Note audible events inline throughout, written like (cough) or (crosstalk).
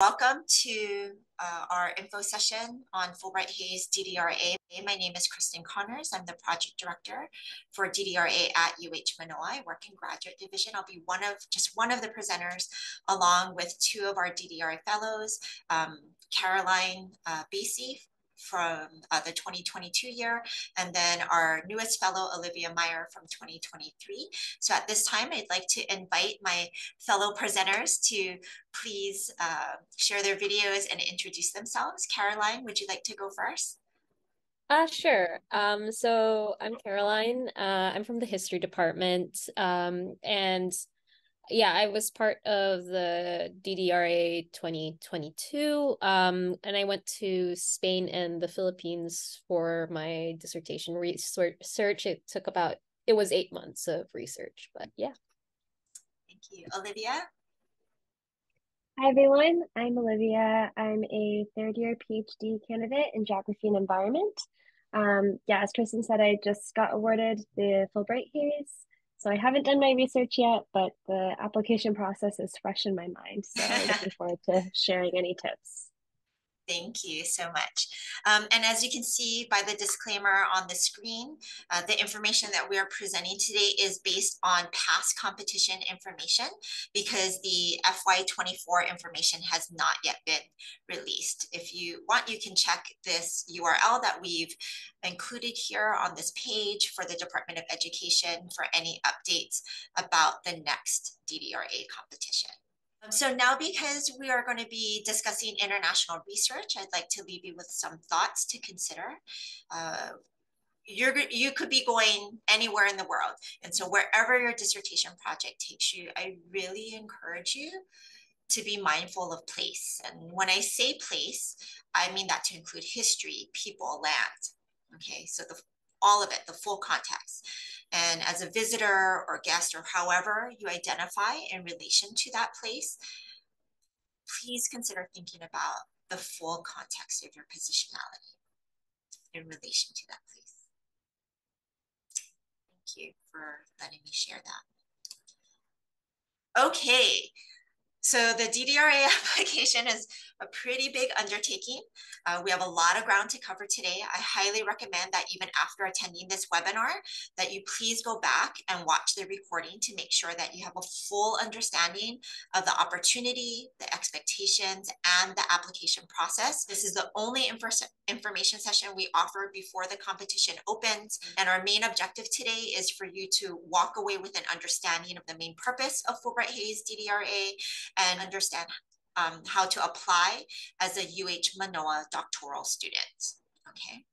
Welcome to uh, our info session on Fulbright Hays DDRA. My name is Kristen Connors. I'm the project director for DDRA at UH Manoa. I work in graduate division. I'll be one of just one of the presenters along with two of our DDRA fellows, um, Caroline uh, Baicy from uh, the 2022 year, and then our newest fellow, Olivia Meyer from 2023. So at this time, I'd like to invite my fellow presenters to please uh, share their videos and introduce themselves. Caroline, would you like to go first? Uh, sure. Um, so I'm Caroline. Uh, I'm from the history department. Um, and yeah, I was part of the DDRA 2022. Um, and I went to Spain and the Philippines for my dissertation research. It took about, it was eight months of research, but yeah. Thank you. Olivia? Hi, everyone. I'm Olivia. I'm a third year PhD candidate in geography and environment. Um, yeah, as Kristen said, I just got awarded the Fulbright Hays so I haven't done my research yet, but the application process is fresh in my mind. So I'm looking (laughs) forward to sharing any tips. Thank you so much. Um, and as you can see by the disclaimer on the screen, uh, the information that we are presenting today is based on past competition information because the FY24 information has not yet been released. If you want, you can check this URL that we've included here on this page for the Department of Education for any updates about the next DDRA competition. Um, so now because we are going to be discussing international research, I'd like to leave you with some thoughts to consider. Uh, you're, you could be going anywhere in the world. And so wherever your dissertation project takes you, I really encourage you to be mindful of place. And when I say place, I mean that to include history, people, land. Okay, so the, all of it, the full context. And as a visitor or guest or however you identify in relation to that place, please consider thinking about the full context of your positionality in relation to that place. Thank you for letting me share that. Okay, so the DDRA (laughs) application is a pretty big undertaking. Uh, we have a lot of ground to cover today. I highly recommend that even after attending this webinar, that you please go back and watch the recording to make sure that you have a full understanding of the opportunity, the expectations, and the application process. This is the only information session we offer before the competition opens. And our main objective today is for you to walk away with an understanding of the main purpose of Fulbright Hays DDRA and understand um, how to apply as a UH Manoa doctoral student. Okay.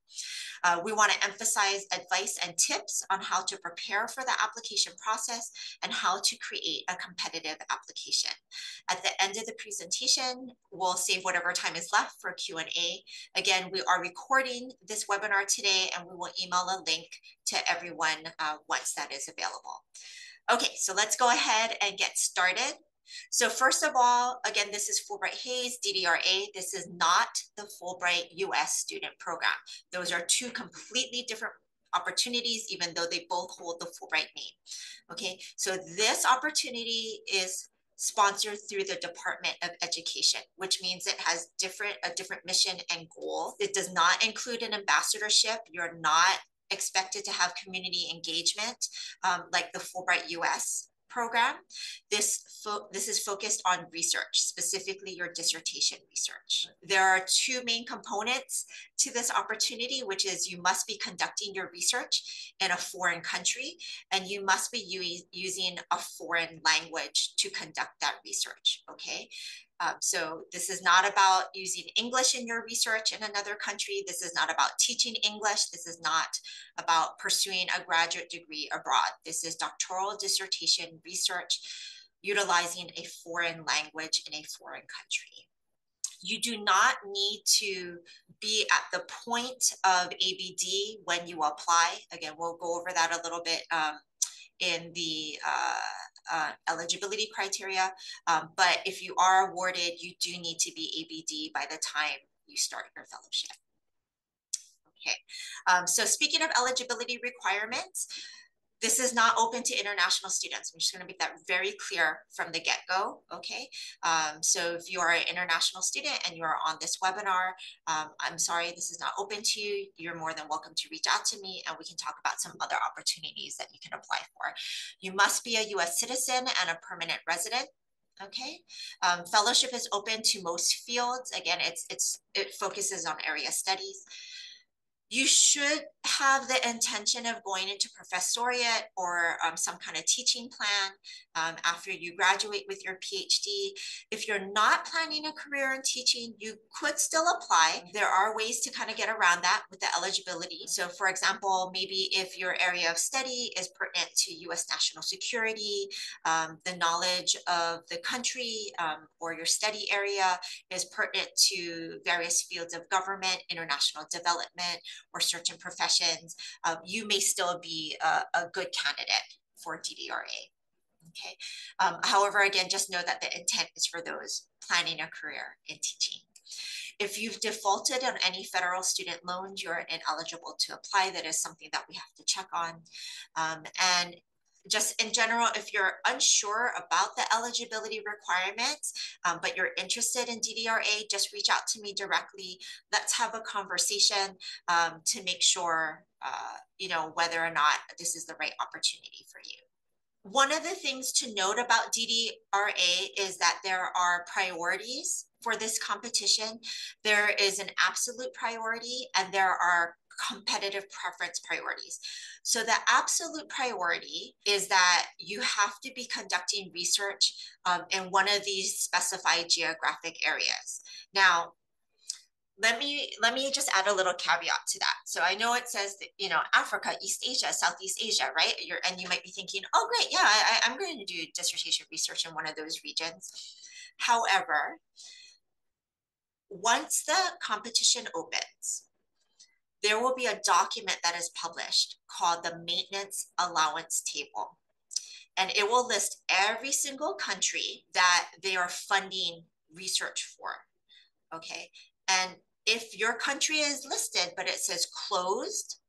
Uh, we want to emphasize advice and tips on how to prepare for the application process and how to create a competitive application. At the end of the presentation, we'll save whatever time is left for Q&A. Again, we are recording this webinar today and we will email a link to everyone uh, once that is available. Okay, so let's go ahead and get started. So first of all, again, this is Fulbright Hays, DDRA. This is not the Fulbright US student program. Those are two completely different opportunities, even though they both hold the Fulbright name. Okay, so this opportunity is sponsored through the Department of Education, which means it has different a different mission and goal. It does not include an ambassadorship. You're not expected to have community engagement um, like the Fulbright US program. This, this is focused on research, specifically your dissertation research. There are two main components to this opportunity, which is you must be conducting your research in a foreign country, and you must be using a foreign language to conduct that research, okay? Um, so this is not about using English in your research in another country. This is not about teaching English. This is not about pursuing a graduate degree abroad. This is doctoral dissertation research utilizing a foreign language in a foreign country. You do not need to be at the point of ABD when you apply. Again, we'll go over that a little bit um, in the uh, uh, eligibility criteria. Um, but if you are awarded, you do need to be ABD by the time you start your fellowship. Okay, um, so speaking of eligibility requirements, this is not open to international students. I'm just going to make that very clear from the get-go, okay? Um, so if you are an international student and you're on this webinar, um, I'm sorry, this is not open to you. You're more than welcome to reach out to me and we can talk about some other opportunities that you can apply for. You must be a US citizen and a permanent resident okay um, fellowship is open to most fields again it's it's it focuses on area studies you should have the intention of going into professoriate or um, some kind of teaching plan um, after you graduate with your PhD. If you're not planning a career in teaching, you could still apply. There are ways to kind of get around that with the eligibility. So for example, maybe if your area of study is pertinent to US national security, um, the knowledge of the country um, or your study area is pertinent to various fields of government, international development, or certain professions, um, you may still be a, a, good candidate for DDRA. Okay. Um, however, again, just know that the intent is for those planning a career in teaching. If you've defaulted on any federal student loans, you're ineligible to apply. That is something that we have to check on. Um, and just in general, if you're unsure about the eligibility requirements, um, but you're interested in DDRA, just reach out to me directly. Let's have a conversation um, to make sure, uh, you know, whether or not this is the right opportunity for you. One of the things to note about DDRA is that there are priorities for this competition. There is an absolute priority and there are competitive preference priorities. So the absolute priority is that you have to be conducting research um, in one of these specified geographic areas. Now, let me let me just add a little caveat to that. So I know it says that, you know Africa, East Asia, Southeast Asia, right? You're, and you might be thinking, oh great, yeah, I, I'm going to do dissertation research in one of those regions. However, once the competition opens, there will be a document that is published called the Maintenance Allowance Table. And it will list every single country that they are funding research for. Okay. And if your country is listed, but it says closed,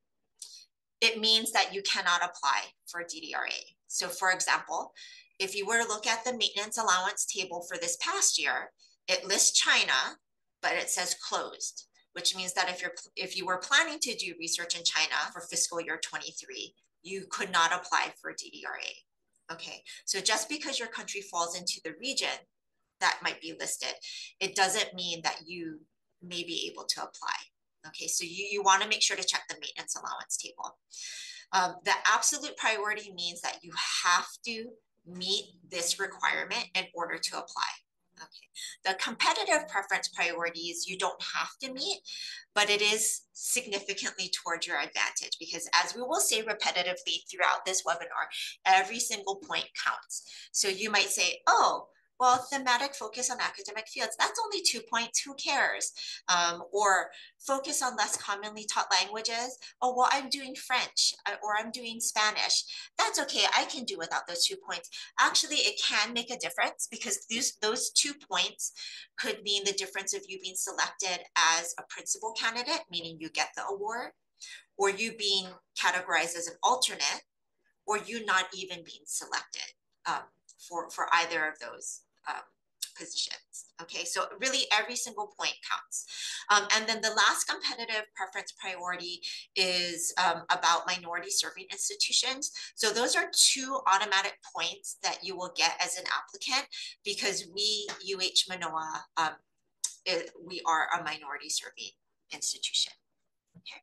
it means that you cannot apply for DDRA. So, for example, if you were to look at the maintenance allowance table for this past year, it lists China, but it says closed which means that if you're if you were planning to do research in China for fiscal year 23, you could not apply for DDRA. Okay, so just because your country falls into the region that might be listed, it doesn't mean that you may be able to apply. Okay, so you, you wanna make sure to check the maintenance allowance table. Um, the absolute priority means that you have to meet this requirement in order to apply. Okay. The competitive preference priorities you don't have to meet, but it is significantly towards your advantage because as we will say repetitively throughout this webinar, every single point counts. So you might say, oh, well, thematic focus on academic fields, that's only two points, who cares? Um, or focus on less commonly taught languages. Oh, well, I'm doing French uh, or I'm doing Spanish. That's okay, I can do without those two points. Actually, it can make a difference because these, those two points could mean the difference of you being selected as a principal candidate, meaning you get the award, or you being categorized as an alternate, or you not even being selected um, for, for either of those um, positions. Okay, so really every single point counts. Um, and then the last competitive preference priority is um, about minority serving institutions. So those are two automatic points that you will get as an applicant because we, UH Manoa, um, it, we are a minority serving institution. Okay.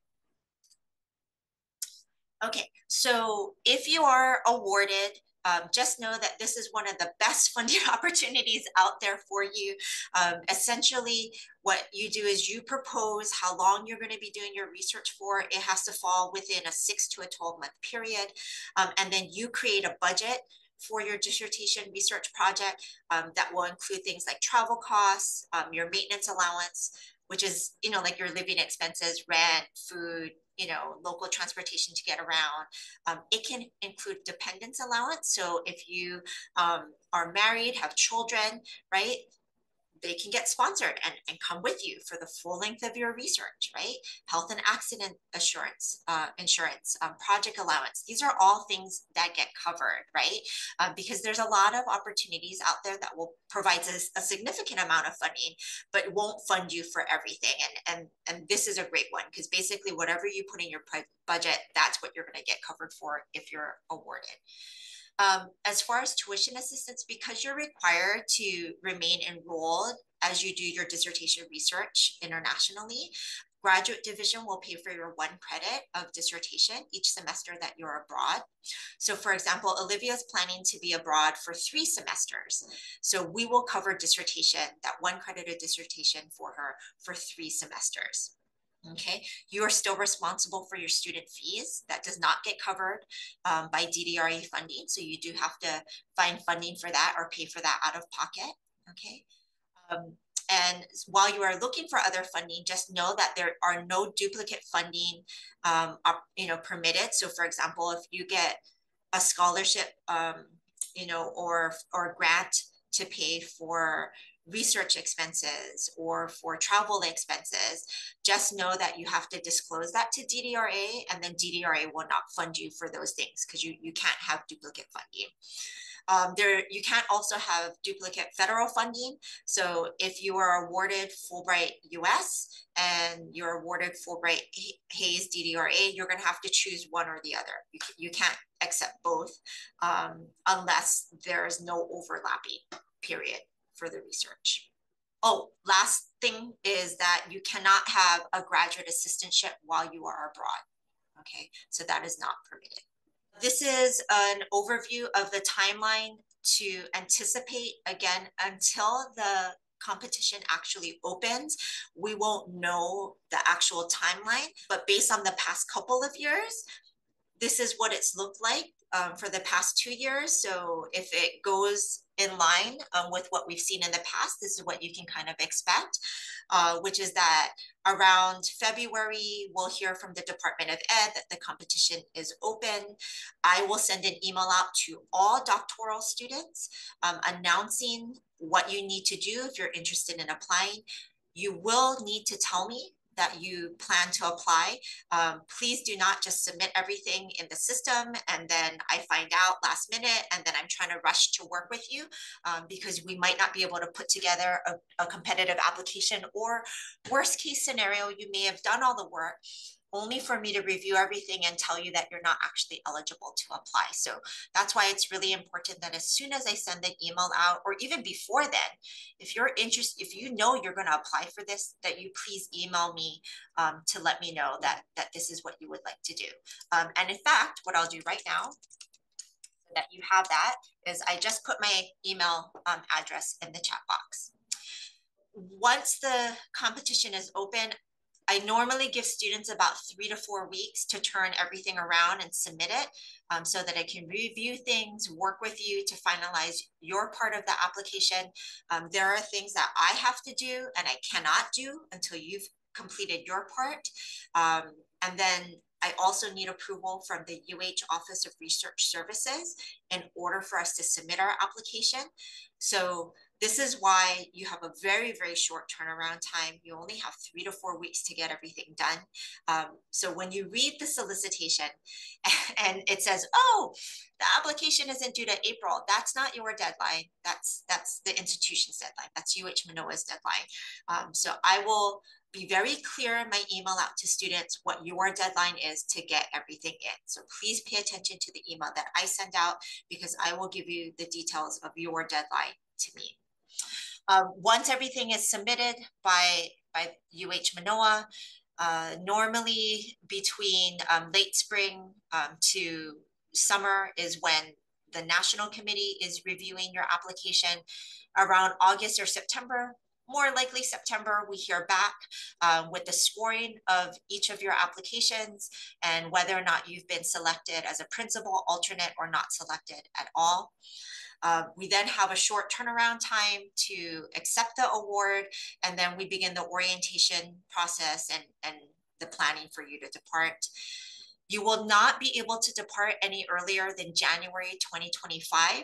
Okay, so if you are awarded um, just know that this is one of the best (laughs) funding opportunities out there for you. Um, essentially, what you do is you propose how long you're going to be doing your research for. It has to fall within a six to a 12 month period. Um, and then you create a budget for your dissertation research project um, that will include things like travel costs, um, your maintenance allowance, which is, you know, like your living expenses, rent, food, you know, local transportation to get around. Um, it can include dependence allowance. So if you um, are married, have children, right? They can get sponsored and, and come with you for the full length of your research, right? Health and accident assurance, uh, insurance, um, project allowance. These are all things that get covered, right? Um, because there's a lot of opportunities out there that will provide a, a significant amount of funding, but won't fund you for everything. And, and, and this is a great one because basically whatever you put in your budget, that's what you're going to get covered for if you're awarded. Um, as far as tuition assistance, because you're required to remain enrolled as you do your dissertation research internationally, graduate division will pay for your one credit of dissertation each semester that you're abroad. So for example, Olivia is planning to be abroad for three semesters. So we will cover dissertation, that one credit of dissertation for her for three semesters okay? You are still responsible for your student fees. That does not get covered um, by DDRA funding. So you do have to find funding for that or pay for that out of pocket, okay? Um, and while you are looking for other funding, just know that there are no duplicate funding, um, you know, permitted. So for example, if you get a scholarship, um, you know, or, or grant to pay for research expenses or for travel expenses, just know that you have to disclose that to DDRA and then DDRA will not fund you for those things because you, you can't have duplicate funding. Um, there, you can't also have duplicate federal funding. So if you are awarded Fulbright US and you're awarded Fulbright Hays DDRA, you're going to have to choose one or the other. You, you can't accept both um, unless there's no overlapping period for the research. Oh, last thing is that you cannot have a graduate assistantship while you are abroad. Okay, so that is not permitted. This is an overview of the timeline to anticipate again until the competition actually opens, we won't know the actual timeline, but based on the past couple of years, this is what it's looked like um, for the past two years. So if it goes in line um, with what we've seen in the past, this is what you can kind of expect, uh, which is that around February, we'll hear from the Department of Ed that the competition is open. I will send an email out to all doctoral students um, announcing what you need to do if you're interested in applying. You will need to tell me that you plan to apply, um, please do not just submit everything in the system and then I find out last minute and then I'm trying to rush to work with you um, because we might not be able to put together a, a competitive application or worst case scenario, you may have done all the work only for me to review everything and tell you that you're not actually eligible to apply. So that's why it's really important that as soon as I send the email out, or even before then, if you're interested, if you know you're going to apply for this, that you please email me um, to let me know that, that this is what you would like to do. Um, and in fact, what I'll do right now that you have that is I just put my email um, address in the chat box. Once the competition is open, I normally give students about three to four weeks to turn everything around and submit it um, so that I can review things, work with you to finalize your part of the application. Um, there are things that I have to do and I cannot do until you've completed your part. Um, and then I also need approval from the UH Office of Research Services in order for us to submit our application. So this is why you have a very, very short turnaround time. You only have three to four weeks to get everything done. Um, so when you read the solicitation (laughs) and it says, oh, the application isn't due to April, that's not your deadline. That's, that's the institution's deadline. That's UH Manoa's deadline. Um, so I will be very clear in my email out to students what your deadline is to get everything in. So please pay attention to the email that I send out because I will give you the details of your deadline to me. Um, once everything is submitted by, by UH Manoa, uh, normally between um, late spring um, to summer is when the national committee is reviewing your application. Around August or September, more likely September, we hear back um, with the scoring of each of your applications and whether or not you've been selected as a principal, alternate, or not selected at all. Uh, we then have a short turnaround time to accept the award, and then we begin the orientation process and, and the planning for you to depart. You will not be able to depart any earlier than January 2025.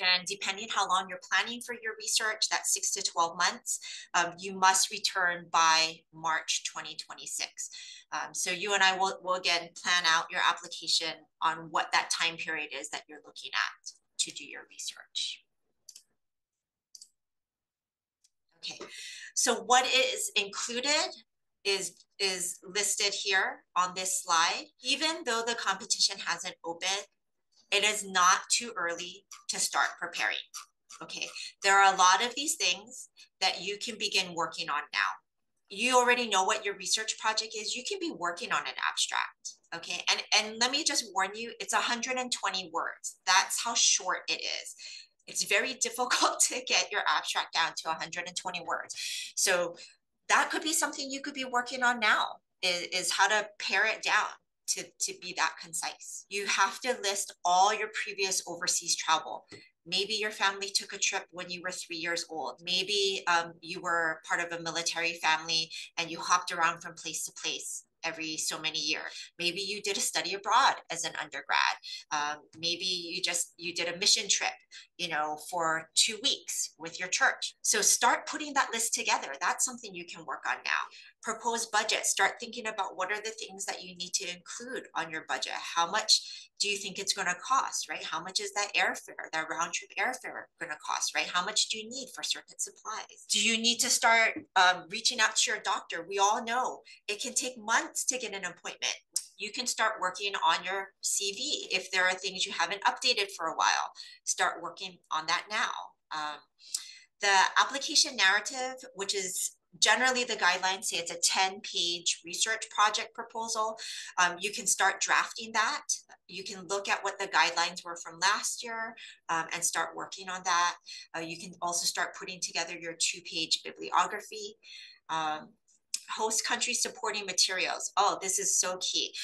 And depending how long you're planning for your research, that's six to 12 months, um, you must return by March 2026. Um, so you and I will, will again plan out your application on what that time period is that you're looking at to do your research. Okay, so what is included is, is listed here on this slide. Even though the competition hasn't opened, it is not too early to start preparing. Okay, there are a lot of these things that you can begin working on now. You already know what your research project is. You can be working on an abstract. Okay, and, and let me just warn you, it's 120 words. That's how short it is. It's very (laughs) difficult to get your abstract down to 120 words. So that could be something you could be working on now is, is how to pare it down to, to be that concise. You have to list all your previous overseas travel. Maybe your family took a trip when you were three years old. Maybe um, you were part of a military family and you hopped around from place to place every so many years. Maybe you did a study abroad as an undergrad. Um, maybe you just you did a mission trip, you know, for two weeks with your church. So start putting that list together. That's something you can work on now. Propose budget. Start thinking about what are the things that you need to include on your budget. How much do you think it's going to cost, right? How much is that airfare, that round trip airfare going to cost, right? How much do you need for certain supplies? Do you need to start um, reaching out to your doctor? We all know it can take months to get an appointment. You can start working on your CV. If there are things you haven't updated for a while, start working on that now. Um, the application narrative, which is generally the guidelines say it's a 10 page research project proposal. Um, you can start drafting that. You can look at what the guidelines were from last year um, and start working on that. Uh, you can also start putting together your two page bibliography. Um, host country supporting materials. Oh, this is so key.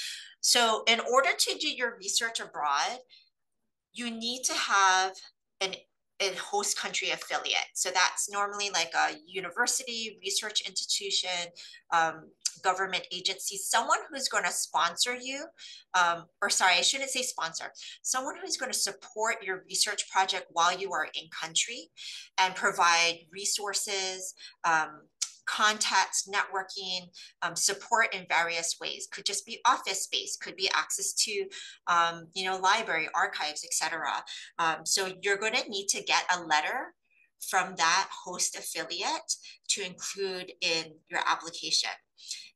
So in order to do your research abroad, you need to have an a host country affiliate. So that's normally like a university, research institution, um, government agency, someone who's going to sponsor you, um, or sorry, I shouldn't say sponsor, someone who's going to support your research project while you are in country and provide resources, um, contacts, networking, um, support in various ways. Could just be office space, could be access to, um, you know, library, archives, etc. Um, so you're going to need to get a letter from that host affiliate to include in your application.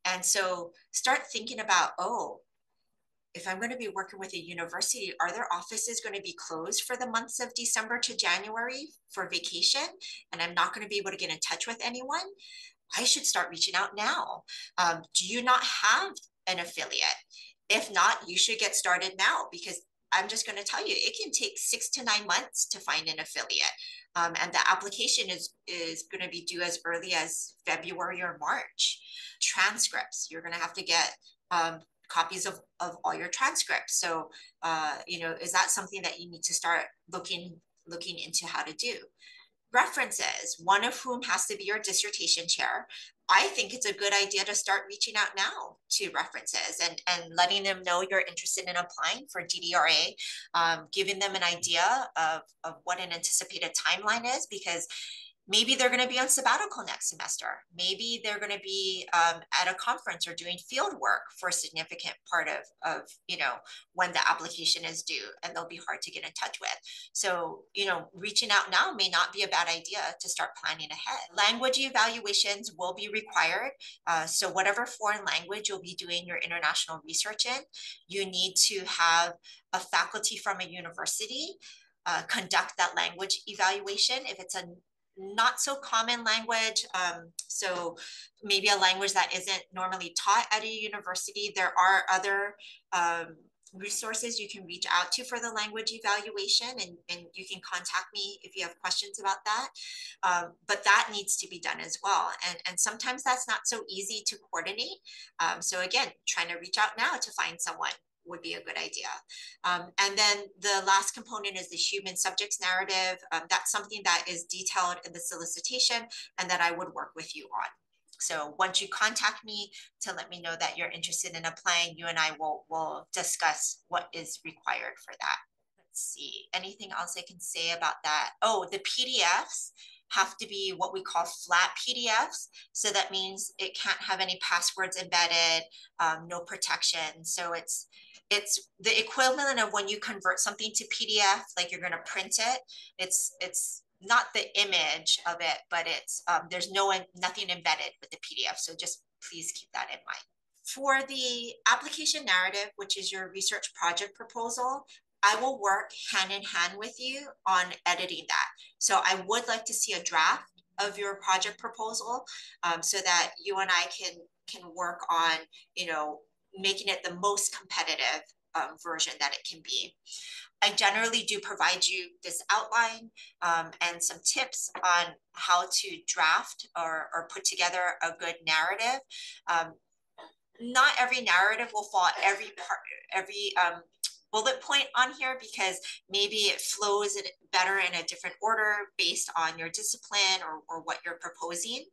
And so start thinking about, oh, if I'm going to be working with a university, are their offices going to be closed for the months of December to January for vacation? And I'm not going to be able to get in touch with anyone. I should start reaching out now. Um, do you not have an affiliate? If not, you should get started now because I'm just going to tell you, it can take six to nine months to find an affiliate. Um, and the application is, is going to be due as early as February or March. Transcripts, you're going to have to get um, copies of, of all your transcripts. So, uh, you know, is that something that you need to start looking looking into how to do? References, one of whom has to be your dissertation chair. I think it's a good idea to start reaching out now to references and, and letting them know you're interested in applying for DDRA, um, giving them an idea of, of what an anticipated timeline is because maybe they're going to be on sabbatical next semester. Maybe they're going to be um, at a conference or doing field work for a significant part of, of you know when the application is due and they'll be hard to get in touch with. So you know reaching out now may not be a bad idea to start planning ahead. Language evaluations will be required. Uh, so whatever foreign language you'll be doing your international research in you need to have a faculty from a university uh, conduct that language evaluation. If it's a not so common language. Um, so maybe a language that isn't normally taught at a university. There are other um, resources you can reach out to for the language evaluation and, and you can contact me if you have questions about that. Um, but that needs to be done as well. And, and sometimes that's not so easy to coordinate. Um, so again, trying to reach out now to find someone would be a good idea. Um, and then the last component is the human subjects narrative. Um, that's something that is detailed in the solicitation and that I would work with you on. So once you contact me to let me know that you're interested in applying, you and I will, will discuss what is required for that. Let's see, anything else I can say about that? Oh, the PDFs have to be what we call flat PDFs. So that means it can't have any passwords embedded, um, no protection. So it's it's the equivalent of when you convert something to PDF, like you're going to print it. It's it's not the image of it, but it's um, there's no nothing embedded with the PDF. So just please keep that in mind. For the application narrative, which is your research project proposal, I will work hand in hand with you on editing that. So I would like to see a draft of your project proposal um, so that you and I can can work on, you know, making it the most competitive um, version that it can be. I generally do provide you this outline um, and some tips on how to draft or, or put together a good narrative. Um, not every narrative will fall every part, every um, bullet point on here because maybe it flows better in a different order based on your discipline or, or what you're proposing.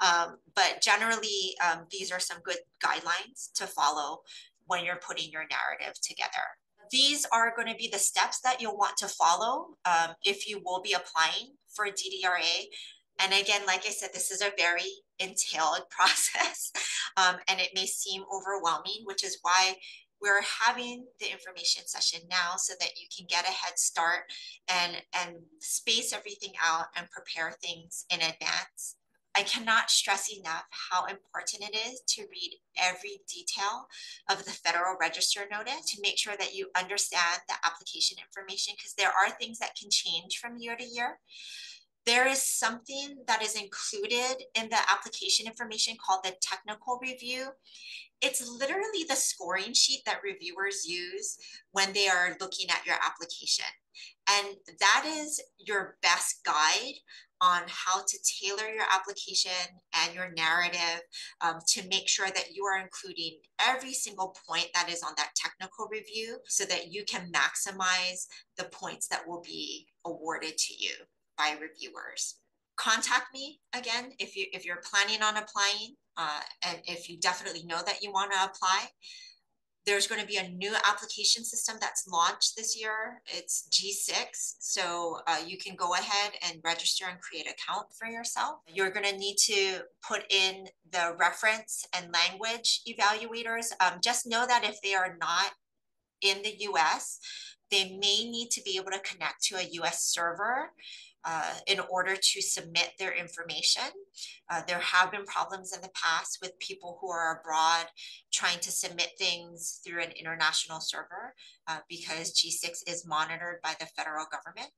Um, but generally, um, these are some good guidelines to follow when you're putting your narrative together. These are going to be the steps that you'll want to follow um, if you will be applying for DDRA. And again, like I said, this is a very entailed (laughs) process um, and it may seem overwhelming, which is why we're having the information session now so that you can get a head start and, and space everything out and prepare things in advance. I cannot stress enough how important it is to read every detail of the Federal Register notice to make sure that you understand the application information because there are things that can change from year to year. There is something that is included in the application information called the technical review. It's literally the scoring sheet that reviewers use when they are looking at your application. And that is your best guide on how to tailor your application and your narrative um, to make sure that you are including every single point that is on that technical review so that you can maximize the points that will be awarded to you by reviewers. Contact me again if you if you're planning on applying uh, and if you definitely know that you want to apply. There's going to be a new application system that's launched this year. It's G6. So uh, you can go ahead and register and create an account for yourself. You're going to need to put in the reference and language evaluators. Um, just know that if they are not in the US, they may need to be able to connect to a US server uh, in order to submit their information. Uh, there have been problems in the past with people who are abroad trying to submit things through an international server uh, because G6 is monitored by the federal government.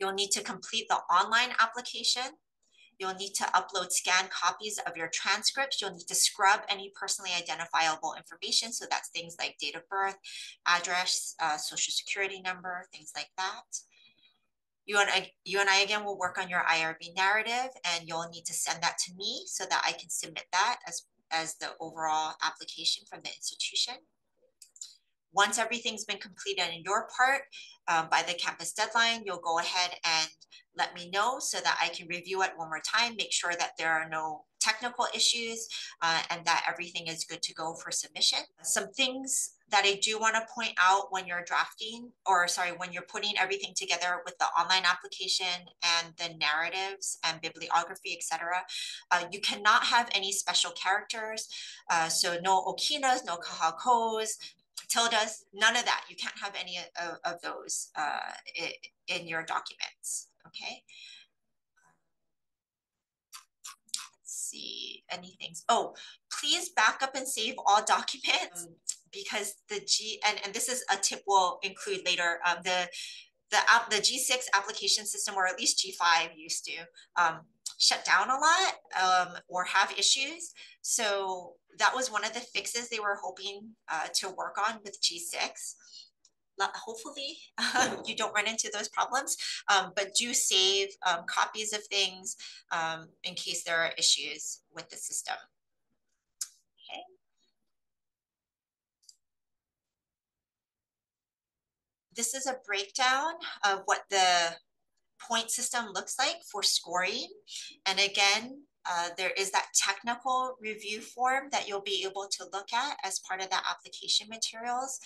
You'll need to complete the online application. You'll need to upload scanned copies of your transcripts. You'll need to scrub any personally identifiable information. So that's things like date of birth, address, uh, social security number, things like that. You and, I, you and I again will work on your IRB narrative and you'll need to send that to me so that I can submit that as, as the overall application from the institution. Once everything's been completed in your part um, by the campus deadline, you'll go ahead and let me know so that I can review it one more time, make sure that there are no technical issues uh, and that everything is good to go for submission. Some things that I do want to point out when you're drafting, or sorry, when you're putting everything together with the online application and the narratives and bibliography, etc. Uh, you cannot have any special characters. Uh, so no okinas, no kahakos, tildes, none of that. You can't have any of, of those uh, in your documents, okay? See anything. Oh, please back up and save all documents (laughs) because the G and, and this is a tip we'll include later. Um, the the app the G6 application system, or at least G5 used to um, shut down a lot um, or have issues. So that was one of the fixes they were hoping uh, to work on with G6 hopefully (laughs) um, you don't run into those problems, um, but do save um, copies of things um, in case there are issues with the system. Okay. This is a breakdown of what the point system looks like for scoring. And again, uh, there is that technical review form that you'll be able to look at as part of that application materials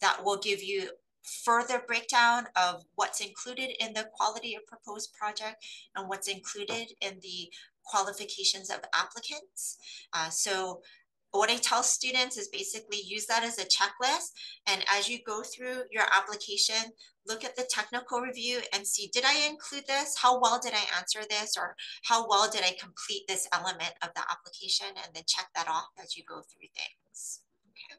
that will give you further breakdown of what's included in the quality of proposed project and what's included in the qualifications of applicants. Uh, so what I tell students is basically use that as a checklist. And as you go through your application, look at the technical review and see, did I include this? How well did I answer this? Or how well did I complete this element of the application? And then check that off as you go through things. Okay.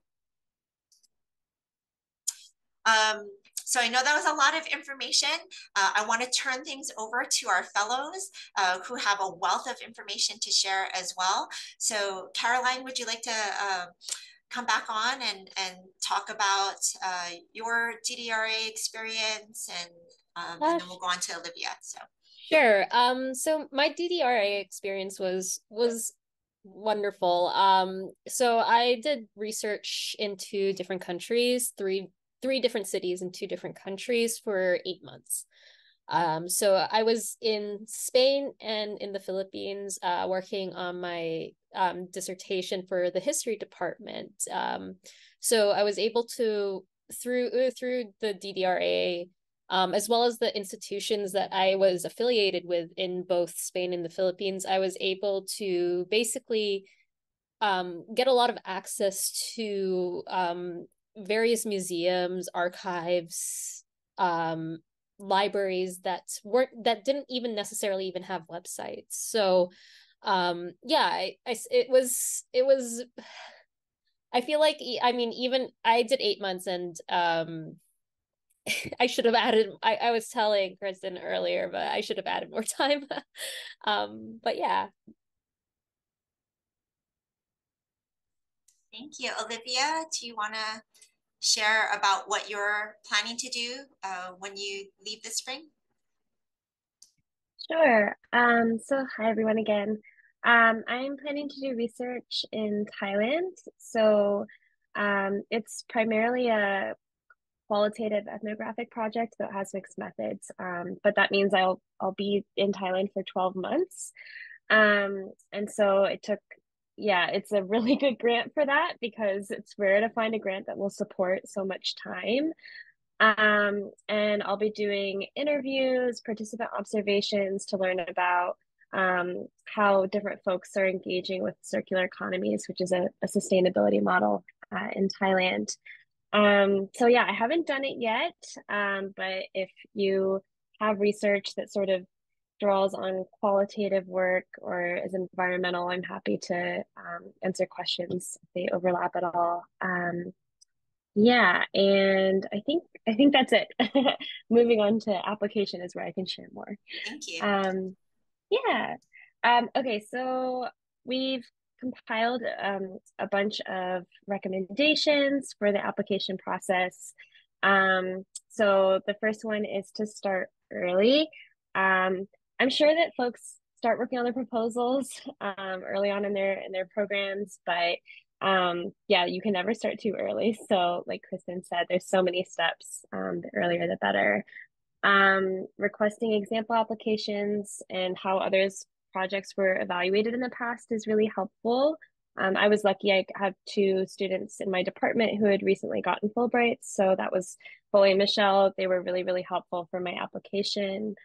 Um, so I know that was a lot of information. Uh, I want to turn things over to our fellows uh, who have a wealth of information to share as well. So Caroline, would you like to uh, come back on and, and talk about uh, your DDRA experience and, um, and then we'll go on to Olivia. So. Sure. Um, so my DDRA experience was was wonderful. Um, so I did research into different countries, three three different cities in two different countries for eight months. Um, so I was in Spain and in the Philippines uh, working on my um, dissertation for the history department. Um, so I was able to through uh, through the DDRA um, as well as the institutions that I was affiliated with in both Spain and the Philippines, I was able to basically um, get a lot of access to um, various museums, archives, um, libraries that weren't that didn't even necessarily even have websites. So um yeah, I, I it was it was (sighs) I feel like I mean even I did 8 months and um (laughs) I should have added I, I was telling Kristen earlier, but I should have added more (laughs) time. um but yeah. Thank you. Olivia, do you want to share about what you're planning to do uh, when you leave this spring? Sure. Um, so hi everyone again. Um, I'm planning to do research in Thailand. So um, it's primarily a qualitative ethnographic project that has mixed methods. Um, but that means I'll I'll be in Thailand for 12 months. Um, and so it took yeah, it's a really (laughs) good grant for that because it's rare to find a grant that will support so much time. Um, and I'll be doing interviews, participant observations to learn about um, how different folks are engaging with circular economies, which is a, a sustainability model uh, in Thailand. Um, so yeah, I haven't done it yet, um, but if you have research that sort of draws on qualitative work or is environmental, I'm happy to um, answer questions if they overlap at all. Um, yeah, and I think I think that's it. (laughs) Moving on to application is where I can share more. Thank you. Um, yeah. Um, okay, so we've compiled um, a bunch of recommendations for the application process. Um, so the first one is to start early. Um, I'm sure that folks start working on their proposals um, early on in their in their programs, but um, yeah, you can never start too early. So, like Kristen said, there's so many steps. Um, the earlier, the better. Um, requesting example applications and how others projects were evaluated in the past is really helpful. Um, I was lucky I had two students in my department who had recently gotten Fulbright. So that was Foley and Michelle. They were really, really helpful for my application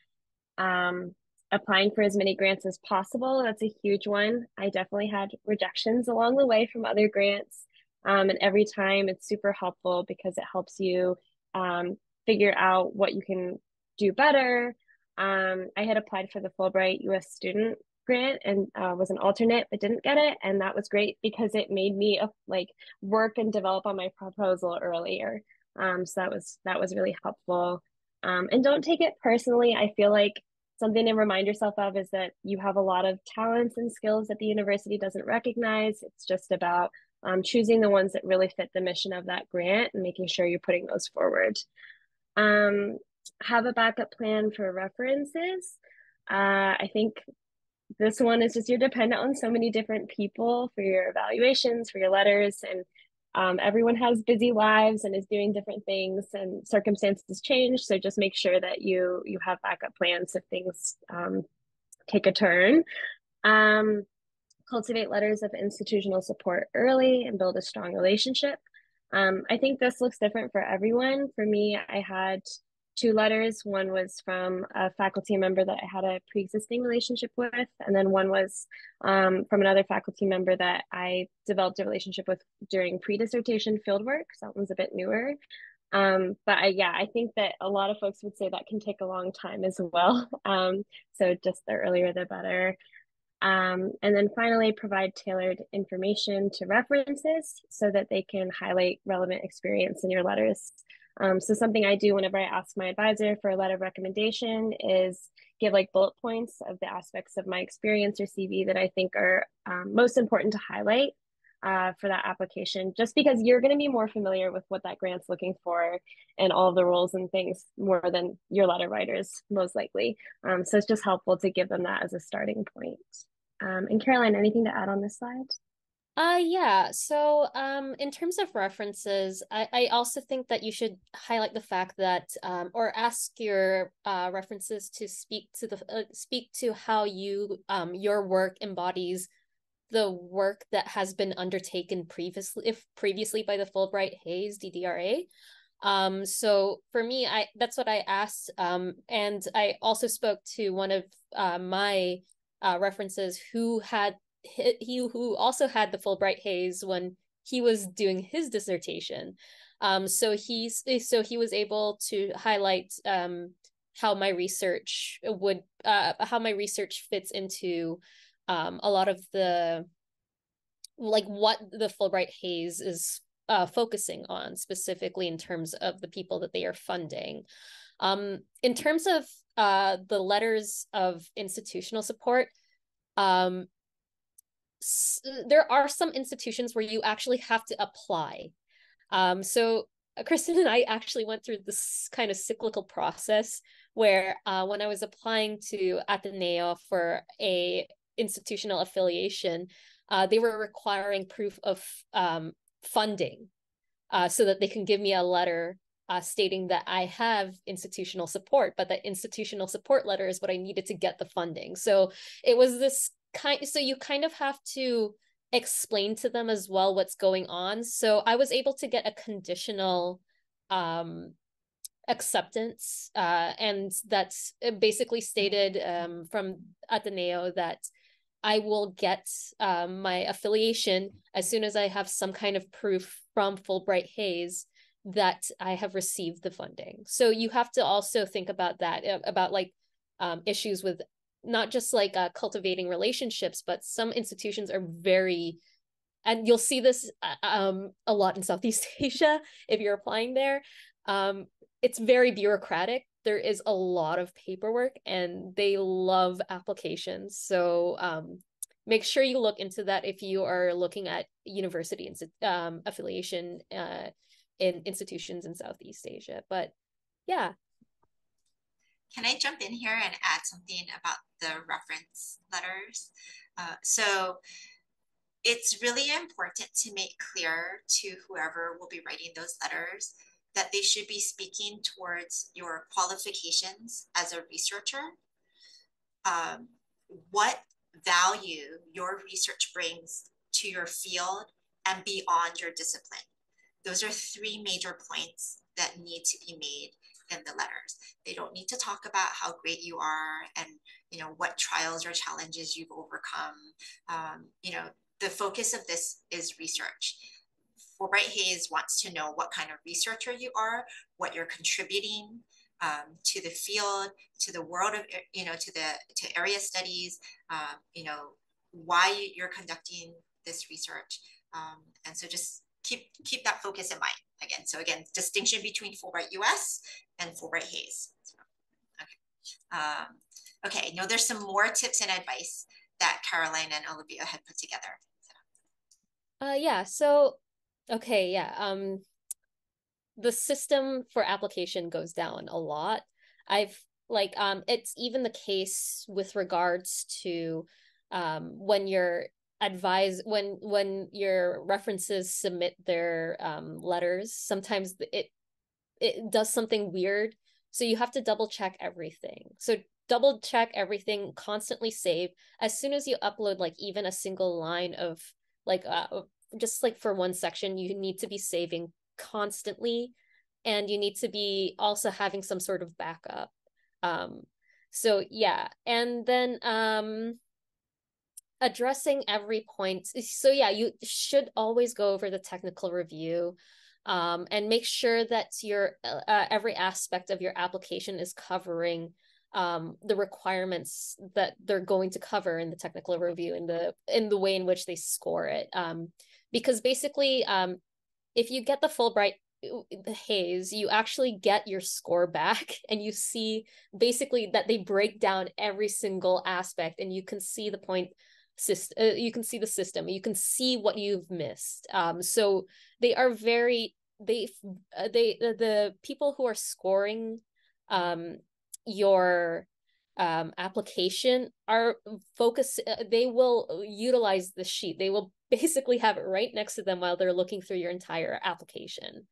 um, applying for as many grants as possible. That's a huge one. I definitely had rejections along the way from other grants. Um, and every time it's super helpful because it helps you um, figure out what you can do better. Um, I had applied for the Fulbright US student grant and uh, was an alternate but didn't get it and that was great because it made me uh, like work and develop on my proposal earlier um, so that was that was really helpful um, and don't take it personally i feel like something to remind yourself of is that you have a lot of talents and skills that the university doesn't recognize. It's just about um, choosing the ones that really fit the mission of that grant and making sure you're putting those forward. Um, have a backup plan for references. Uh, I think this one is just you're dependent on so many different people for your evaluations, for your letters, and um, everyone has busy lives and is doing different things and circumstances change. So just make sure that you you have backup plans if things um, take a turn. Um, cultivate letters of institutional support early and build a strong relationship. Um, I think this looks different for everyone. For me, I had two letters. One was from a faculty member that I had a pre-existing relationship with, and then one was um, from another faculty member that I developed a relationship with during pre-dissertation fieldwork. So that one's a bit newer. Um, but I, yeah, I think that a lot of folks would say that can take a long time as well. (laughs) Um, so just the earlier, the better. Um, and then finally, provide tailored information to references so that they can highlight relevant experience in your letters. Um, so something I do whenever I ask my advisor for a letter of recommendation is give like bullet points of the aspects of my experience or CV that I think are um, most important to highlight uh, for that application, just because you're going to be more familiar with what that grant's looking for and all the rules and things more than your letter writers, most likely. Um, so it's just helpful to give them that as a starting point. Um, and Caroline, anything to add on this slide? Uh yeah. So um in terms of references, I, I also think that you should highlight the fact that um or ask your uh references to speak to the uh, speak to how you um your work embodies the work that has been undertaken previously if previously by the Fulbright Hays DDRA. Um so for me I that's what I asked um and I also spoke to one of uh my uh references who had he who also had the Fulbright Hays when he was doing his dissertation. Um, so he's so he was able to highlight um, how my research would uh, how my research fits into um, a lot of the like what the Fulbright Hays is uh, focusing on specifically in terms of the people that they are funding. Um, in terms of uh, the letters of institutional support, um, there are some institutions where you actually have to apply. Um, so uh, Kristen and I actually went through this kind of cyclical process where uh, when I was applying to Ateneo for a institutional affiliation, uh, they were requiring proof of um, funding uh, so that they can give me a letter uh, stating that I have institutional support, but that institutional support letter is what I needed to get the funding. So it was this kind so you kind of have to explain to them as well what's going on. So i was able to get a conditional um acceptance uh and that's basically stated um from ateneo that i will get um my affiliation as soon as i have some kind of proof from fulbright hays that i have received the funding. So you have to also think about that about like um, issues with not just like uh, cultivating relationships, but some institutions are very, and you'll see this uh, um, a lot in Southeast (laughs) Asia if you're applying there. Um, it's very bureaucratic. There is a lot of paperwork, and they love applications. So um, make sure you look into that if you are looking at university um, affiliation uh, in institutions in Southeast Asia. But yeah, can I jump in here and add something about the reference letters? Uh, so it's really important to make clear to whoever will be writing those letters that they should be speaking towards your qualifications as a researcher, um, what value your research brings to your field and beyond your discipline. Those are three major points that need to be made in the letters. They don't need to talk about how great you are and you know what trials or challenges you've overcome. Um, you know, the focus of this is research. Fulbright Hays wants to know what kind of researcher you are, what you're contributing um, to the field, to the world of, you know, to the to area studies, um, you know, why you're conducting this research. Um, and so just keep keep that focus in mind again. So again, distinction between Fulbright US and Fulbright Hays. okay. Um, okay, no, there's some more tips and advice that Caroline and Olivia had put together. Uh, yeah, so, okay, yeah. Um, the system for application goes down a lot. I've like um it's even the case with regards to um when you're advise when when your references submit their um letters sometimes it it does something weird. So you have to double check everything. So double check everything constantly save. As soon as you upload like even a single line of like uh just like for one section you need to be saving constantly. And you need to be also having some sort of backup. Um so yeah. And then um addressing every point. So yeah you should always go over the technical review um, and make sure that your uh, uh, every aspect of your application is covering um, the requirements that they're going to cover in the technical review in the in the way in which they score it um, because basically um, if you get the fulbright the Hays you actually get your score back (laughs) and you see basically that they break down every single aspect and you can see the point system uh, you can see the system you can see what you've missed. Um so they are very they uh, they the, the people who are scoring um your um application are focus uh, they will utilize the sheet. They will (laughs) basically have it right next to them while they're looking through your entire application.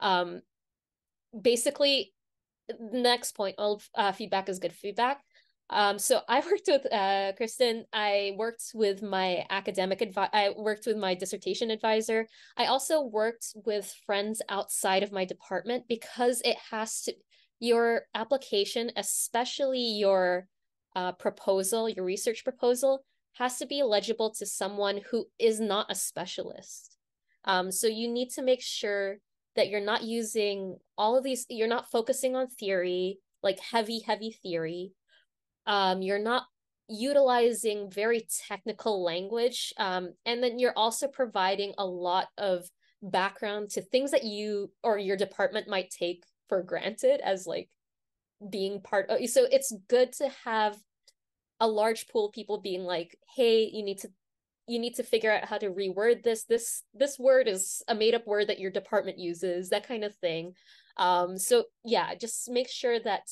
Um basically next point all uh, feedback is good feedback um, so I worked with uh, Kristen. I worked with my academic advi- I worked with my dissertation advisor. I also worked with friends outside of my department because it has to your application, especially your uh, proposal, your research proposal, has to be legible to someone who is not a specialist. Um, so you need to make sure that you're not using all of these. You're not focusing on theory, like heavy, heavy theory um, you're not utilizing very technical language um, and then you're also providing a lot of background to things that you or your department might take for granted as like being part of so it's good to have a large pool of people being like hey you need to you need to figure out how to reword this this this word is a made up word that your department uses that kind of thing. Um so yeah just make sure that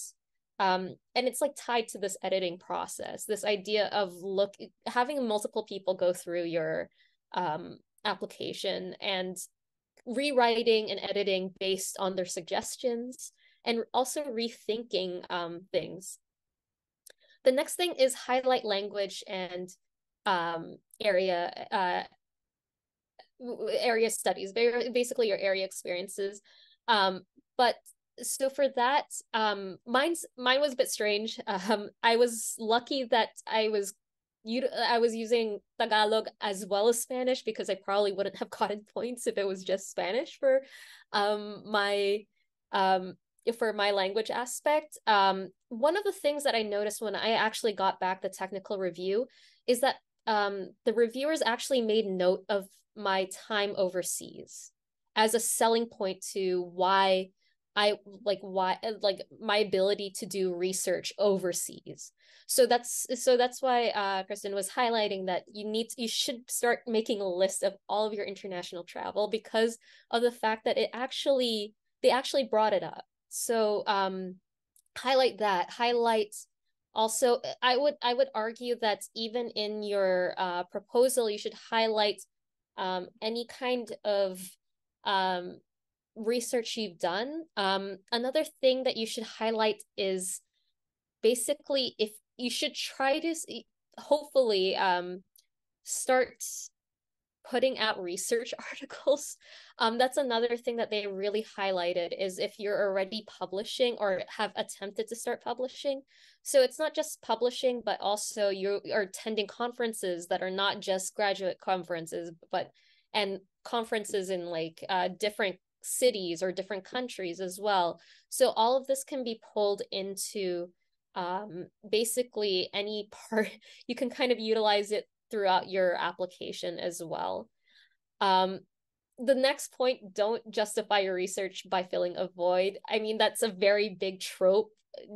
um, and it's like tied to this editing process this idea of look having multiple people go through your um, application and rewriting and editing based on their suggestions and also rethinking um, things. The next thing is highlight language and um, area uh, area studies basically your area experiences. Um, but so for that um mine's mine was a bit strange. (laughs) Um i was lucky that i was you i was using tagalog as well as spanish because i probably wouldn't have (laughs) gotten points if it was just spanish for um my um for my language aspect. Um one of the things that i noticed when i actually got back the technical review is that um the reviewers actually made note of my time overseas as a selling point to why I like why uh, like my ability to do research overseas. So that's so that's why uh Kristen was highlighting that you need to, you should start making a list of all of your international travel because of the fact that it actually they actually brought it up. So um highlight that, highlight also uh, I would I would argue that even in your uh proposal you should highlight um any kind of um research you've done. Um, another thing that you should highlight is basically if you should try to hopefully um, start putting out research (laughs) articles. Um, that's another thing that they really highlighted is if you're already publishing or have attempted to start publishing. So it's not just publishing, but also you are attending conferences that are not just graduate conferences, but and conferences in like uh, different cities or different countries as well. So all of this can be pulled into um, basically any part. (laughs) You can kind of utilize it throughout your application as well. Um, the next point, don't justify your research by filling a void. I mean, that's a very big trope.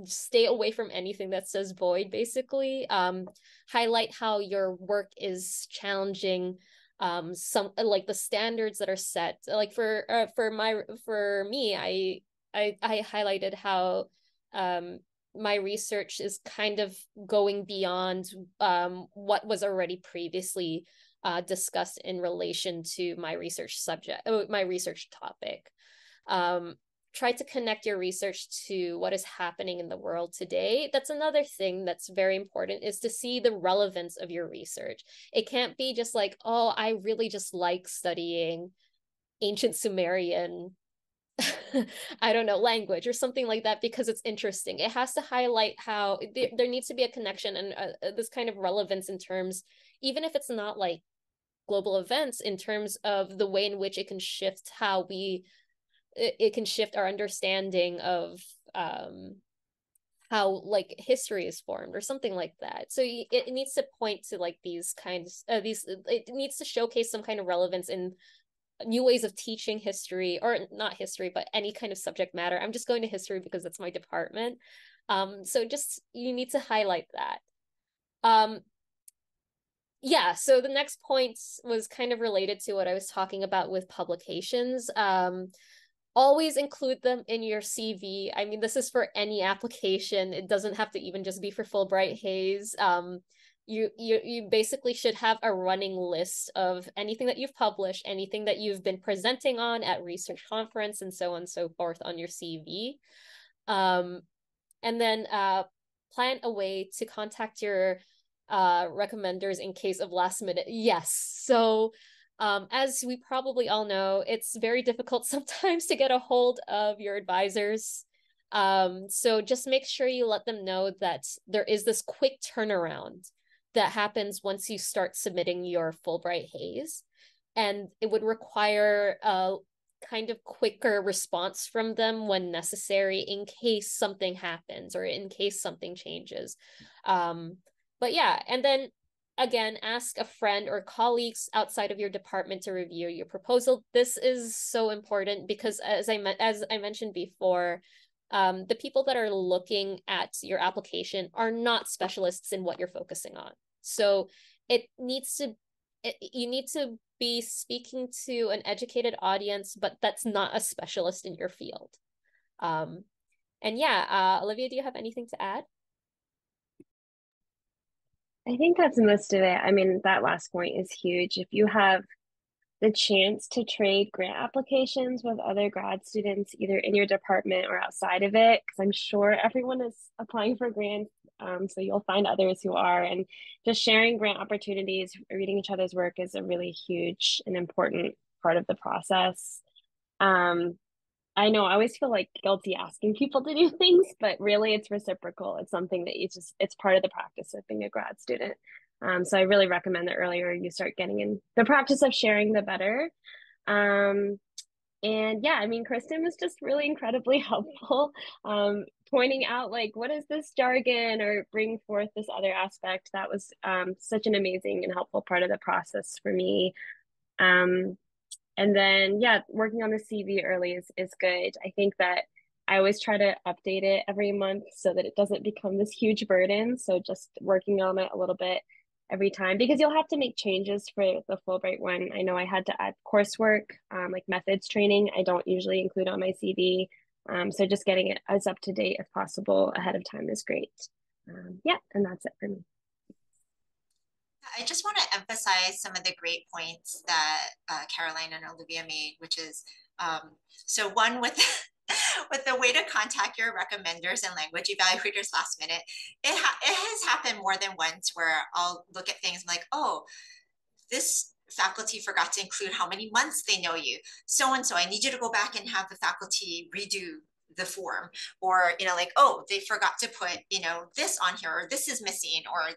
Stay away from anything that says void, basically. Um, highlight how your work is challenging um some like the standards that are set like for uh, for my for me i i i highlighted how um my research is kind of going beyond um what was already previously uh, discussed in relation to my research subject uh, my research topic. Um try to connect your research to what is happening in the world today that's another thing that's very important is to see the relevance of your research it can't be just like oh i really just like studying ancient Sumerian (laughs) I don't know, language or something like that because it's interesting. It has to highlight how there, there needs to be a connection and uh, uh, this kind of relevance in terms, even if it's not like global events, in terms of the way in which it can shift how we, it, it can shift our understanding of um, how like history is formed or something like that. So it, it needs to point to like these kinds, uh, these, it needs to showcase some kind of relevance in new ways of teaching history or not history but any kind of subject matter. I'm just going to history because that's my department. Um so just you need to highlight that. Um yeah so the next point was kind of related to what i was talking about with publications. Um always include them in your cv i mean this is for any application. It doesn't have to even just be for fulbright hays um you you you basically should have a running list of anything that you've published anything that you've been presenting on at research conference and so on and so forth on your cv um, and then uh, plan a way to contact your uh, recommenders in case of last minute. Yes. So um, as we probably all know it's very difficult (laughs) sometimes to get a hold of your advisors um, so just make sure you let them know that there is this quick turnaround that happens once you start submitting your Fulbright Hays. And it would require a kind of quicker response from them when necessary in case something happens or in case something changes. Um, but yeah, and then again, ask a friend or colleagues outside of your department to review your proposal. This is so important because as I as I mentioned before, um, the people that are looking at your application are not specialists in what you're focusing on. So it needs to, it, you need to be speaking to an educated audience, but that's not a specialist in your field. Um, and yeah, uh, Olivia, do you have anything to add? I think that's most of it. I mean, that last point is huge. If you have the chance to trade grant applications with other grad students, either in your department or outside of it, because I'm sure everyone is applying for grants. Um, so you'll find others who are, and just sharing grant opportunities, reading each other's work is a really huge and important part of the process. Um, I know I always feel like guilty asking people to do things, but really it's reciprocal. It's something that you just, it's part of the practice of being a grad student. Um, so I really recommend that earlier you start getting in the practice of sharing, the better. Um, and yeah, I mean, Kristen was just really incredibly (laughs) helpful, um, pointing out like, what is this jargon or bring forth this other aspect. That was um, such an amazing and helpful part of the process for me. Um, and then, yeah, working on the CV early is, is good. I think that I always try to update it every month so that it doesn't become this huge burden. So just working on it a little bit every time because you'll have to make changes for the Fulbright one. I know I had to add coursework, um, like methods training. I don't usually include on my CV. Um, so just getting it as up to date as possible ahead of time is great. Um, yeah, and that's it for me. I just want to emphasize some of the great points that uh, Caroline and Olivia made, which is um, so one with (laughs) with the way to contact your recommenders and language evaluators last minute, it, ha- it has happened more than once where I'll look at things like, oh, this faculty forgot to include how many months they know you. So and so, I need you to go back and have the faculty redo the form or you know like oh they forgot to put you know this on here or this is missing or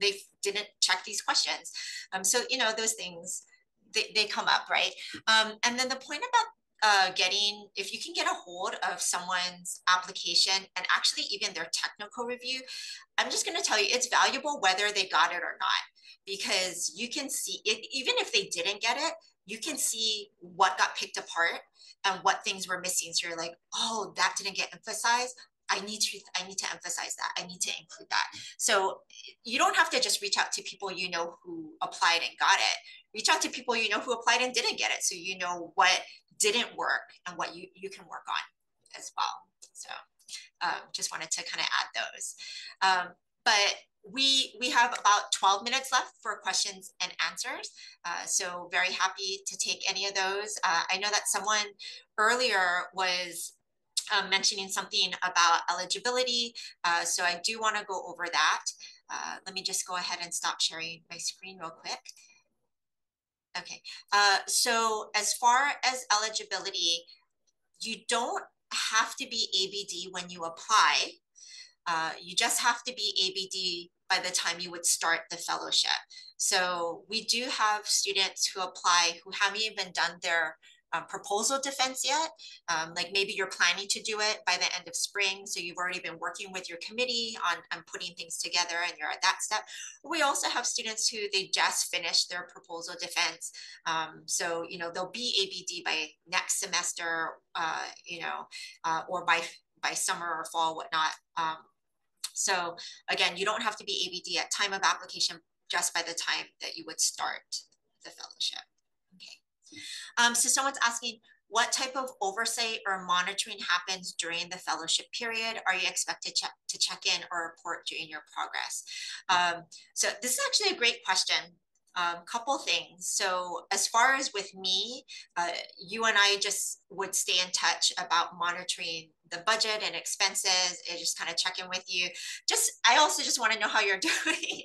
they didn't check these questions um so you know those things they, they come up right um and then the point about uh, getting, if you can get a hold of someone's application and actually even their technical review, I'm just going to tell you it's valuable whether they got it or not, because you can see it, even if they didn't get it, you can see what got picked apart and what things were missing. So you're like, oh, that didn't get emphasized. I need to I need to emphasize that. I need to include that. So you don't have to just reach out to people you know who applied and got it. Reach out to people you know who applied and didn't get it. So you know what didn't work and what you, you can work on as well. So um, just wanted to kind of add those. Um, but we, we have about 12 minutes left for questions and answers. Uh, so very happy to take any of those. Uh, I know that someone earlier was um, mentioning something about eligibility. Uh, so I do want to go over that. Uh, let me just go ahead and stop sharing my screen real quick. Okay, uh, so as far as eligibility, you don't have to be ABD when you apply. Uh, you just have to be ABD by the time you would start the fellowship. So we do have students who apply who haven't even done their um, proposal defense yet. Um, like maybe you're planning to do it by the end of spring. So you've already been working with your committee on, on putting things together and you're at that step. We also have students who they just finished their proposal defense. Um, so, you know, they'll be ABD by next semester, uh, you know, uh, or by, by summer or fall, whatnot. Um, so again, you don't have to be ABD at time of application just by the time that you would start the fellowship. Um, so someone's asking, what type of oversight or monitoring happens during the fellowship period? Are you expected ch to check in or report during your progress? Um, so this is actually a great question. Um, couple things. So as far as with me, uh, you and I just would stay in touch about monitoring the budget and expenses and just kind of check in with you. Just, I also just want to know how you're (laughs) doing.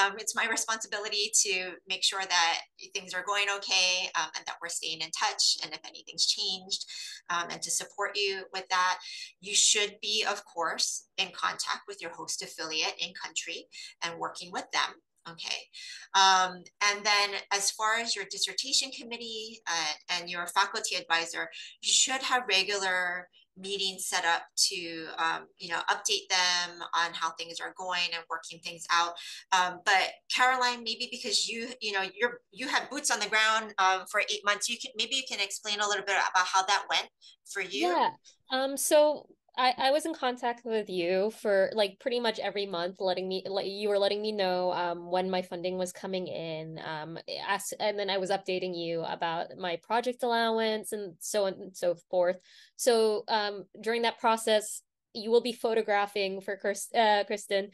um, it's my responsibility to make sure that things are going okay um, and that we're staying in touch and if anything's changed um, and to support you with that. You should be, of course, in contact with your host affiliate in country and working with them Okay. Um, and then as far as your dissertation committee uh, and your faculty advisor, you should have regular meetings set up to, um, you know, update them on how things are going and working things out. Um, but Caroline, maybe because you, you know, you're, you had boots on the ground um, for eight months, you can, maybe you can explain a little bit about how that went for you. Yeah. Um, so I, I was in contact with you for like pretty much every month, letting me like you were letting me know um when my funding was coming in. Um as, and then I was updating you about my project allowance and so on and so forth. So um during that process, you will be photographing for Kirst, uh, Kristen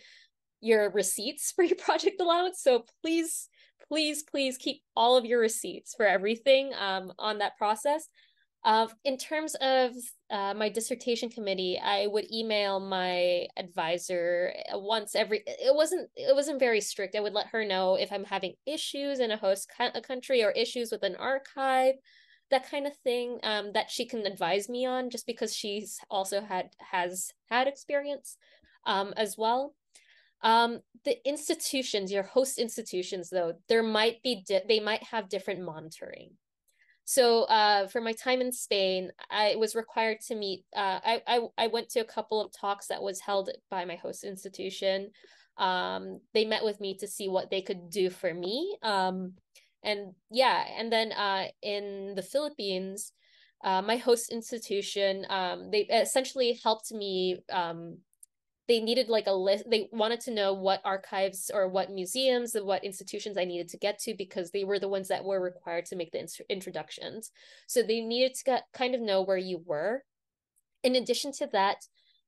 your receipts for your (laughs) project allowance. So please, please, please keep all of your receipts for everything um on that process. Uh, in terms of uh, my dissertation committee, I would email my advisor uh, once every. It wasn't. It wasn't very strict. I would let her know if I'm having issues in a host a country or issues with an archive, that kind of thing. Um, that she can advise me on, just because she's also had has had experience, um, as well. Um, the institutions, your host institutions, though, there might be di- they might have different monitoring. So uh, for my time in Spain, I was required to meet. Uh, I, I I went to a couple of talks that was held by my host institution. Um, they met with me to see what they could do for me. Um, and yeah, and then uh, in the Philippines, uh, my host institution, um, they essentially helped me um, they needed like a list they wanted to know what archives or what museums and what institutions i needed to get to because they were the ones that were required to make the int- introductions. So they needed to get, kind of know where you were. In addition to that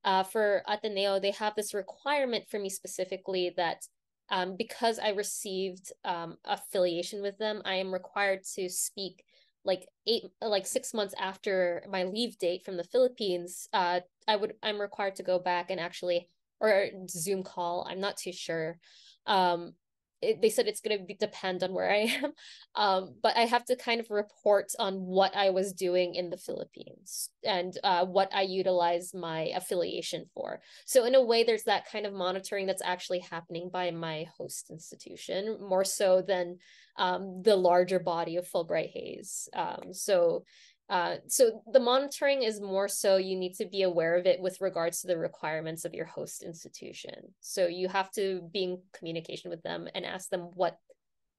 uh, for ateneo they have this requirement for me specifically that um, because i received um, affiliation with them i am required to speak like eight like six months after my leave date from the philippines uh i would i'm required to go back and actually or zoom call i'm not too sure um it, they said it's going to be, depend on where I (laughs) am. Um, but I have to kind of report on what I was doing in the Philippines and uh, what I utilize my affiliation for. So, in a way, there's that kind of monitoring that's actually happening by my host institution more so than um, the larger body of Fulbright Hays. Um, so, uh, so the monitoring is more so you need to be aware of it with regards to the requirements of your host institution. So you have to be in communication with them and ask them what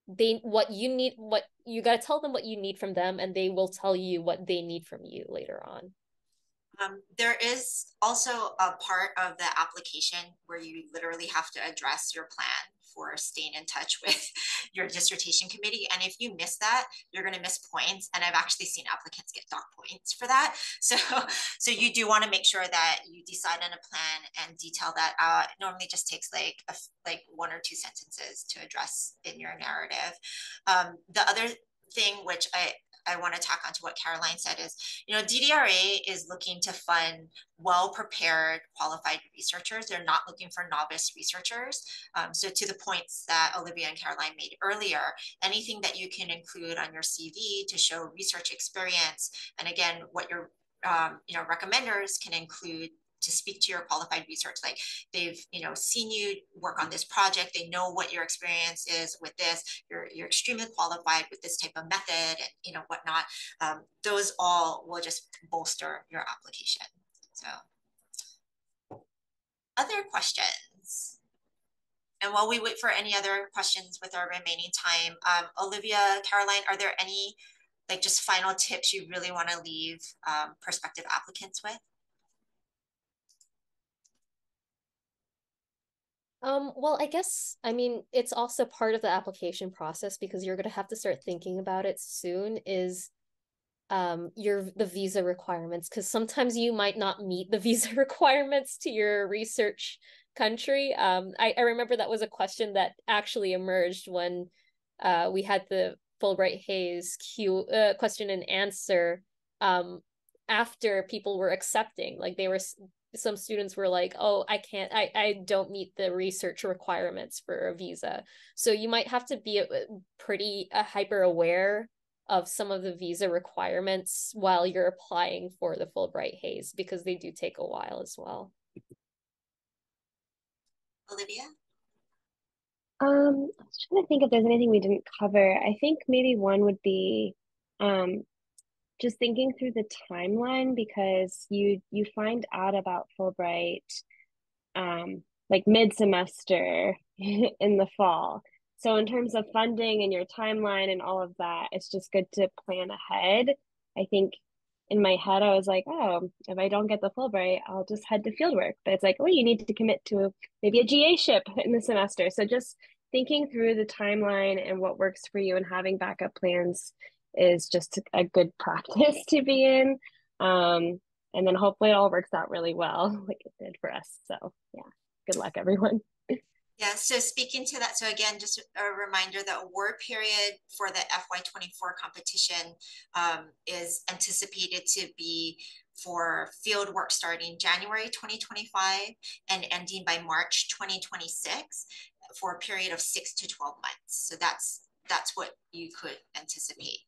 they what you need what you got to tell them what you need from them and they will tell you what they need from you later on um, there is also a part of the application where you literally have to address your plan for staying in touch (laughs) with your dissertation committee. And if you miss that, you're going to miss points. And I've actually seen applicants get dock points for that. (laughs) So, so you do want to make sure that you decide on a plan and detail that out. It normally just takes like a, like one or two sentences to address in your narrative. Um, the other thing which I I want to tack onto what Caroline said is, you know, DDRA is looking to fund well-prepared, qualified researchers. They're not looking for novice researchers. Um, so to the points that Olivia and Caroline made earlier, anything that you can include on your CV to show research experience, and again, what your um, you know, recommenders can include to speak to your qualified research like they've you know seen you work on this project they know what your experience is with this you're, you're extremely qualified with this type of method and you know whatnot um, those all will just bolster your application so. Other questions? And while we wait for any other questions with our remaining time um, olivia caroline are there any like just final tips you really want to leave um, prospective applicants with Um, well, I guess, I mean, it's also part of the application process because you're going to have to start thinking about it soon is um your the visa requirements because sometimes you might not meet the (laughs) visa requirements to your research country. Um, I, I remember that was a question that actually emerged when uh, we had the Fulbright Hays Q uh, question and answer um, after people were accepting like they were some students were like oh i can't i i don't meet the research requirements for a visa. So you might have to be pretty uh, hyper aware of some of the visa requirements while you're applying for the fulbright hays because they do take a while as well. Olivia? Um i was trying to think if there's anything we didn't cover. I think maybe one would be um just thinking through the timeline because you you find out about Fulbright um like mid semester (laughs) in the fall. So in terms of funding and your timeline and all of that, it's just good to plan ahead. I think in my head I was like, oh, if I don't get the Fulbright, I'll just head to fieldwork. But it's like, oh, you need to commit to maybe a GA ship (laughs) in the semester. So just thinking through the timeline and what works for you and having backup plans is just a good practice to be in. Um, and then hopefully it all works out really well, (laughs) like it did for us. So yeah, good luck, everyone. Yeah, so speaking to that, so again, just a reminder, the award period for the FY24 competition um, is anticipated to be for field work starting January 2025 and ending by March 2026 for a period of six to 12 months. So that's that's what you could anticipate.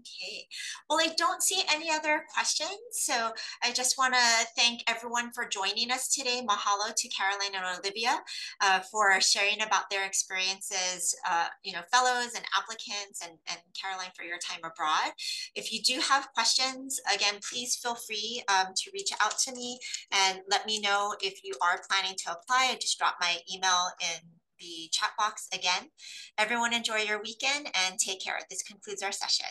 Okay, well, I don't see any other questions. So I just want to thank everyone for joining us today. Mahalo to Caroline and Olivia uh, for sharing about their experiences, uh, you know, fellows and applicants and, and Caroline for your time abroad. If you do have questions, again, please feel free um, to reach out to me and let me know if you are planning to apply. I just drop my email in the chat box again. Everyone enjoy your weekend and take care. This concludes our session.